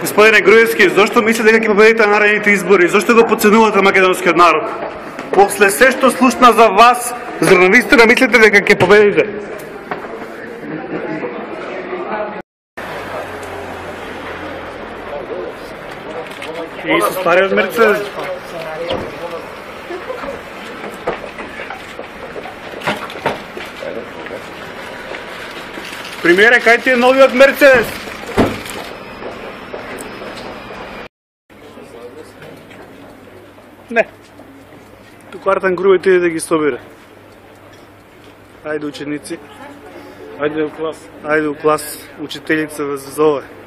Господине Груевски, зошто мислите дека ќе победите на наредните избори? Зошто го подценувате македонскиот народ? После се што слушна за вас, зар навистина мислите дека ќе победите? И со стариот Мерцедес. Примере, кај ти е новиот Мерцедес? Не. Туку Артан Грубе иде да ги собира. Ајде ученици. Ајде у клас. Ајде у клас. Учителица вас зове.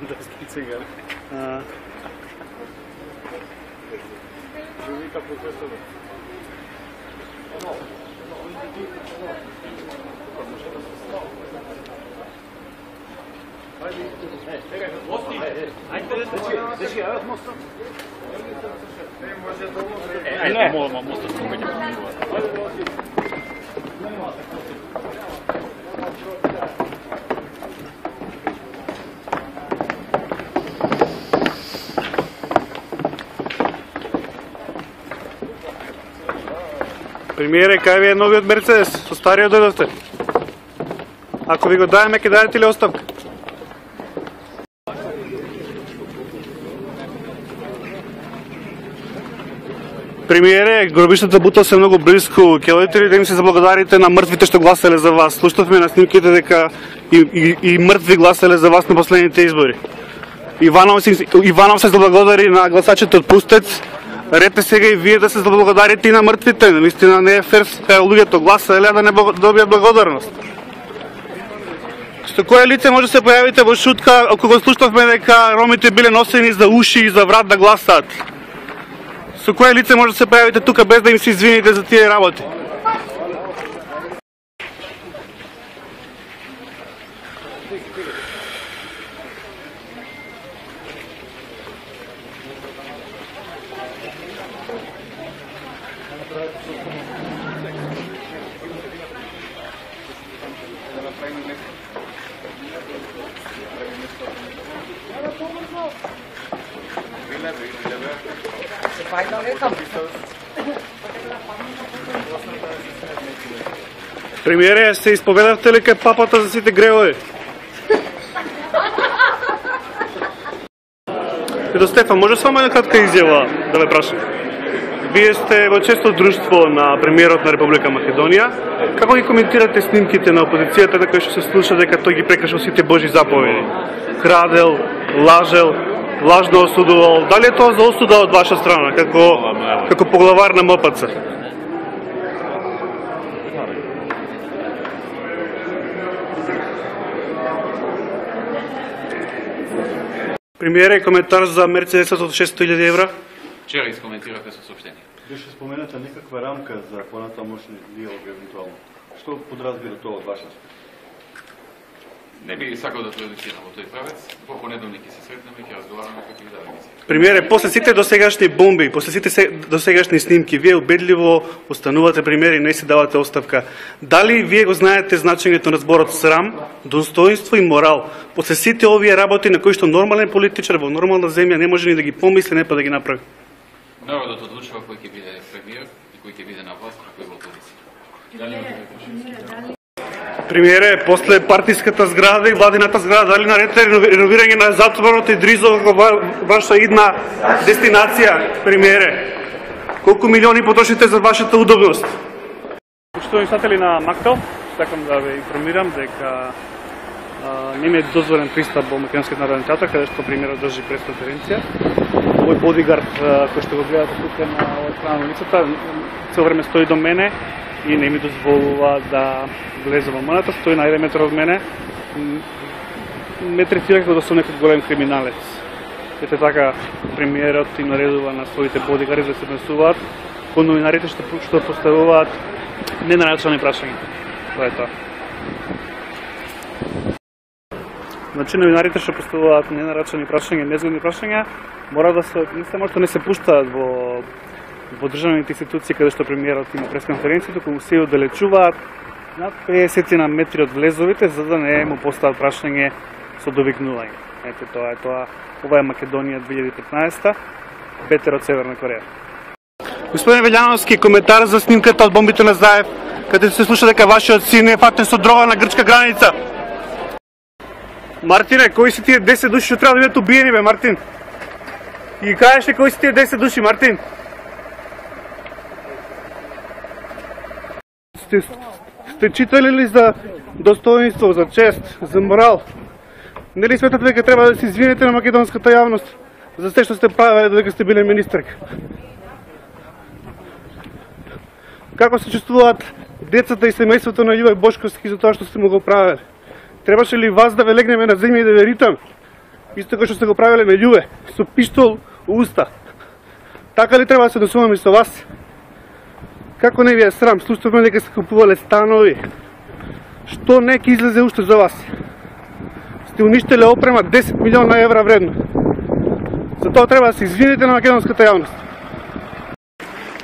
Да сега. А, Вика професор. Ајде, молам, мостот Премиере, кај ви е новиот Мерцедес? Со стариот дојдовте. Ако ви го даеме, ке дадете ли оставка? Премиере, гробиштата бута се многу близко. Ќе одите ли да им се заблагодарите на мртвите што гласале за вас? Слушнавме на снимките дека и, и, и мртви гласале за вас на последните избори. Иванов, се- Иванов се заблагодари на гласачите од Пустец. Рете сега и вие да се заблагодарите и на мртвите. Наистина не е фер кај луѓето гласа еле да не бл- да добијат благодарност. Со кое лице може да се појавите во шутка ако го слушнавме дека ромите биле носени за уши и за врат да гласаат? Со кое лице може да се појавите тука без да им се извините за тие работи? Премиере, се исповедавте ли кај папата за сите гревови? Педо Стефан, може само една кратка изјава да ве прашам? Вие сте во често друштво на премиерот на Република Македонија. Како ги коментирате снимките на опозицијата на кои што се слуша дека тој ги прекршил сите Божи заповеди? Крадел, лажел, лажно осудувал. Дали е тоа за осуда од ваша страна, како, како поглавар на МПЦ? Премиере, коментар за Мерцедесот од 600.000 евра? Вчера искоментирате со сообщение. Беше спомената некаква рамка за понатамошни диалог евентуално. Што подразбира тоа од ваша страна? Не би сакал да прejudicирам во тој правец. Во понеделник ќе се сретнеме и ќе разговараме како и да мисија. Премиере, после сите досегашни бомби, после сите се, досегашни снимки, вие убедливо останувате премиер и не си давате оставка. Дали вие го знаете значењето на зборот срам, достоинство и морал? После сите овие работи на кои што нормален политичар во нормална земја не може ни да ги помисли, не па да ги направи. Народот одлучува кој ќе биде премиер и кој ќе биде на власт, а кој во опозиција. Дали имате да кажете? Премиере, после партиската зграда и владината зграда, дали наредите реновирање на затворот и Дризо како ваша идна дестинација, премиере? Колку милиони потрошите за вашата удобност? Почитувани слушатели на Мактал, сакам да ве информирам дека не ми е дозволен пристап во Македонскиот народен театар, каде што премиерот држи пресконференција. Овој бодигард кој што го гледате тука на оваа страна на улицата, цело време стои до мене и не ми дозволува да влезе во моната, стои на 1 метар од мене. Ме третира како да сум некој голем криминалец. Ете така, премиерот им наредува на своите бодигари да се однесуваат кон новинарите што, што поставуваат ненаначални прашања. Тоа е тоа. Значи новинарите што поставуваат ненарачани прашања, незгодни прашања, мора да се не само што да не се пуштаат во во државните институции каде што премиерот има пресконференција, туку се оддалечуваат на 50 на метри од влезовите за да не му постават прашање со довикнување. Ете тоа е тоа. Ова е Македонија 2015 бетер од Северна Кореја. Господин Велјановски, коментар за снимката од бомбите на Заев, каде се слуша дека вашиот син е фатен со дрога на грчка граница. Мартине, кои се тие 10 души што треба да бидат убиени, бе, Мартин? И ги кажеш ли кои се тие 10 души, Мартин? Сте, сте читали ли за достоинство, за чест, за морал? Нели сметате дека треба да се извинете на македонската јавност за се што сте правеле додека сте биле министерка? Како се чувствуваат децата и семејството на Љубе Бошковски за тоа што сте му го правеле? Требаше ли вас да ве легнеме на земја и да ве ритам? Исто како што сте го правеле на Љубе, со пиштол у уста. Така ли треба да се досуваме со вас? Како не ви е срам? Слушаме дека се купувале станови. Што не ќе излезе уште за вас? Сте уништеле опрема 10 милиона евра вредно. За тоа треба да се извините на македонската јавност.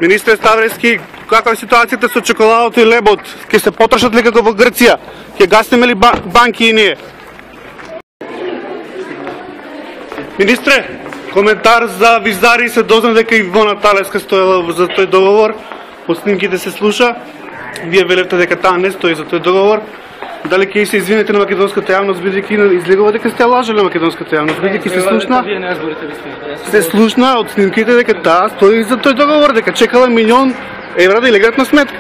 Министер Ставрески, каква е ситуацијата со чоколадото и лебот? Ке се потрошат ли како во Грција? Ке гаснеме ли банки и ние? Министре, коментар за визари се дозна дека и во Наталеска стоела за тој договор. По снимките се слуша. Вие велевте дека таа не стои за тој договор. Дали ќе се извинете на македонската јавност бидејќи излегува дека сте лажали на македонската јавност, бидејќи се слушна? Вистината. се слушна од снимките дека таа стои за тој договор, дека чекала милион евра да илегат на сметка.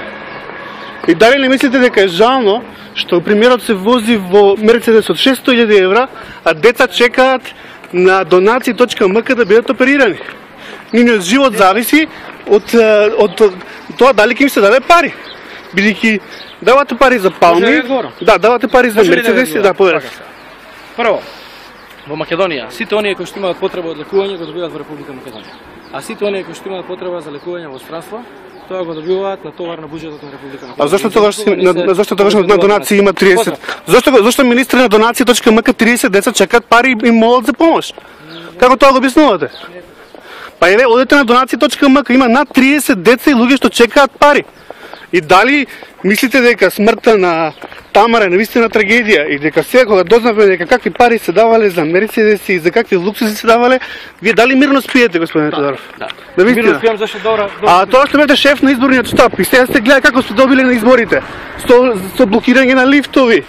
И дали не мислите дека е жално што премиерот се вози во Мерцедес од 600.000 евра, а деца чекаат на donaciji.mk да бидат оперирани. Нивниот живот зависи од, е, од, тоа дали ќе им се даде пари. Бидејќи давате пари за палми, да, давате пари за да Мерцедеси, да, повераш. Така. Прво, во Македонија, сите оние кои што имаат потреба од лекување го добиваат во Република Македонија. А сите оние кои што имаат потреба за лекување во странство, тоа го добиваат на товар на буџетот на Република Македонија. А зашто тогаш на, на зашто тогаш на, донации има 30? Поздрав. Зашто го- зашто министри на донација.мк 30 деца чекаат пари и молат за помош? Како тоа го објаснувате? Па еве одете на донација.мк има над 30 деца и луѓе што чекаат пари. И дали мислите дека смртта на Тамара е навистина трагедија и дека сега кога дознавме дека какви пари се давале за Мерцедеси и за какви луксузи се давале, вие дали мирно спиете, господин Тодоров? Да. Да Мирно спијам зашто добра. А тоа што бете шеф на изборниот штаб и сега сте гледа како сте добиле на изборите. Со, со блокирање на лифтови,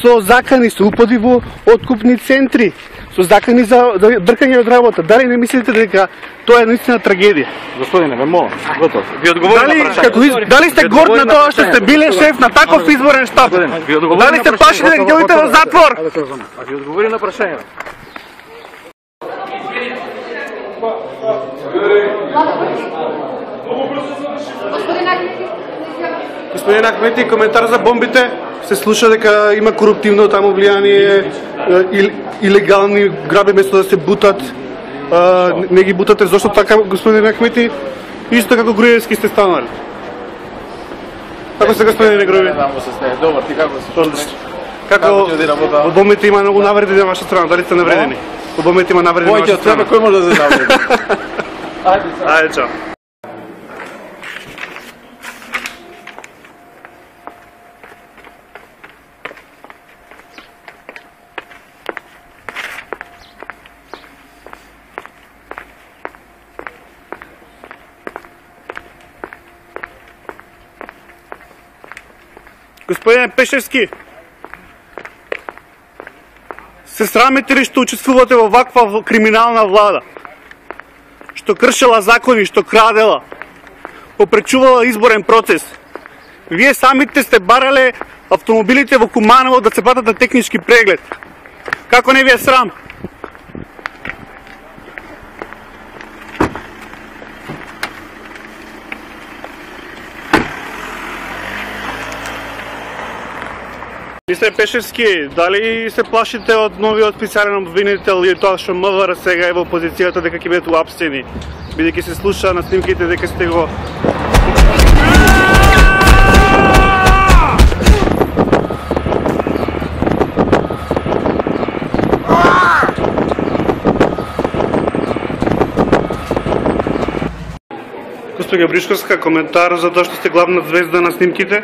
со закани, со упади во откупни центри, со закани за, за дркање од работа. Дали не мислите дека тоа е наистина трагедија? Господине, ме молам, готов. Ви одговорам Дали, на прашање. како, из, дали сте горд на тоа што сте биле шеф на таков изборен штаб? Господине, ви одговорам Дали сте пашите дека ќе одите во затвор? А ви одговори на прашање. Господин Ахмети, коментар за бомбите. Се слуша дека има коруптивно таму влијание, илегални граби место да се бутат. А, не- не ги бутате, зошто така, господин Ахмети? Исто како Груевски сте станали. Како се господин се стае. Добар, ти како си? Како Како во бомбите има многу навреди на ваша страна, дали сте навредени? Во бомбите има навреди на Мојте ваша од тебе страна. кој може да се навреди? Ајде, чао. Господине Пешевски, се срамите ли што учествувате во ваква криминална влада? Што кршела закони, што крадела, попречувала изборен процес. Вие самите сте барале автомобилите во Куманово да се патат на технички преглед. Како не ви е срам? И сте Пешевски, дали се плашите од новиот писарен обвинител и тоа што МВР сега е во позицијата дека ќе бидат уапсени, бидејќи се слуша на снимките дека сте го Господја Бришковска, коментар за тоа што сте главна звезда на снимките?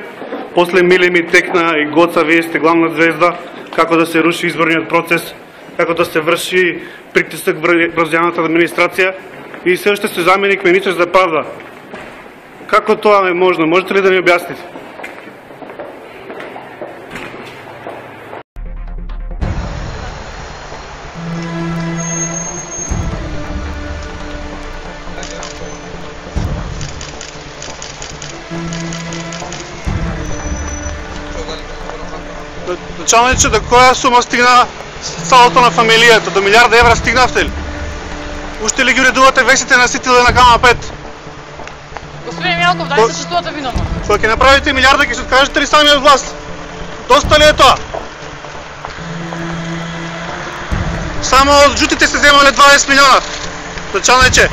После Миле ми текна и Гоца, вие сте главна звезда, како да се руши изборниот процес, како да се врши притисок врз јавната администрација и се уште се заменик министр за правда. Како тоа е можно? Можете ли да ми објасните? Началниче, до која сума стигна салото на фамилијата? До милиарда евра стигнавте ли? Уште ли ги уредувате весите на ситиле на Гама 5? Господин Мјалков, дали се чувствувате виновно? Кога ќе направите милиарда, ќе се откажете ли сами од власт? Доста ли е тоа? Само од жутите се земале 20 милиона. Началниче,